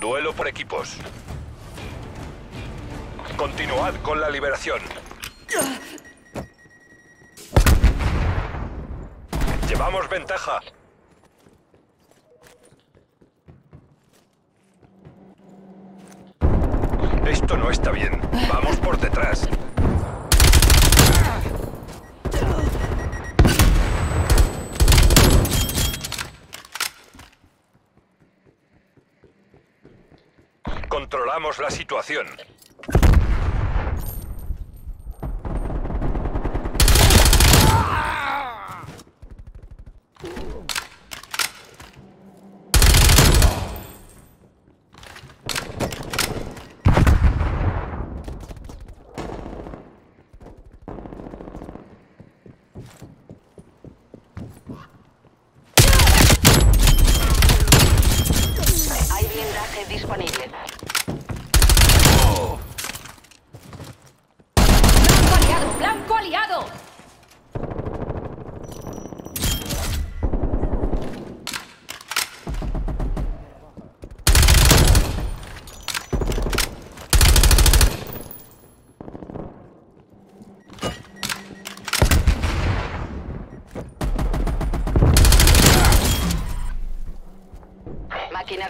Duelo por equipos. Continuad con la liberación. Llevamos ventaja. Esto no está bien. Vamos por detrás. Controlamos la situación.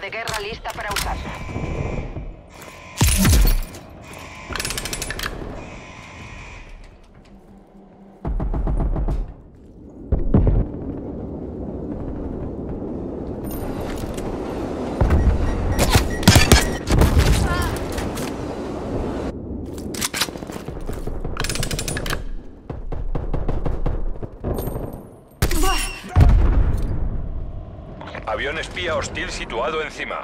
De guerra lista para usar. Hostil situado encima.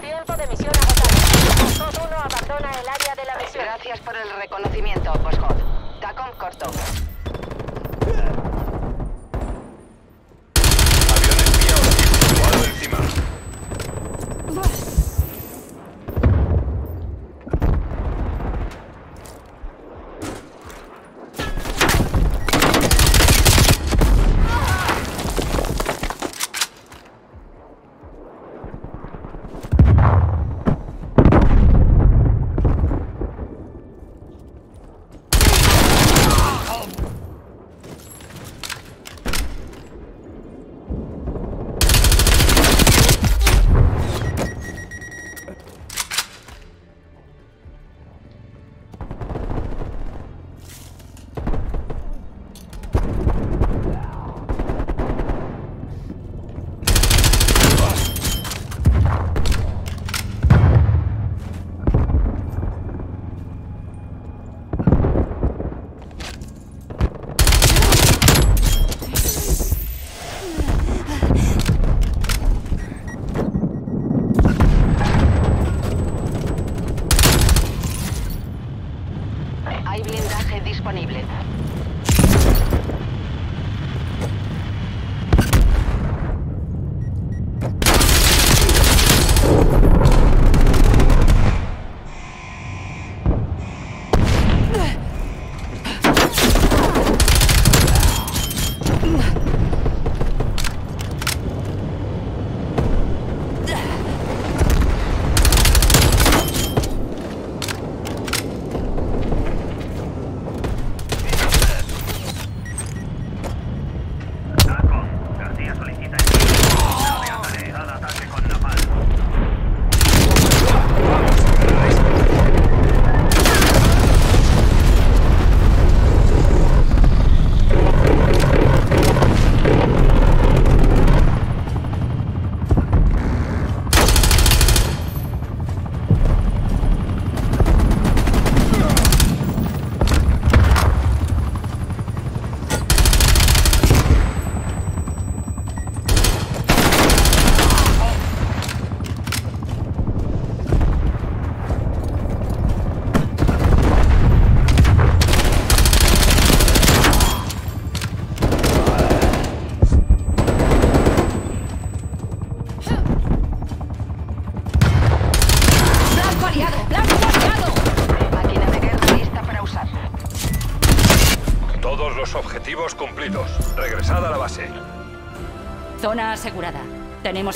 Tiempo. De misión agotado. Scott 1 abandona el área de la misión. Gracias por el reconocimiento, Boschot. TACOM corto. disponibles. Objetivos cumplidos. Regresad a la base. Zona asegurada. Tenemos...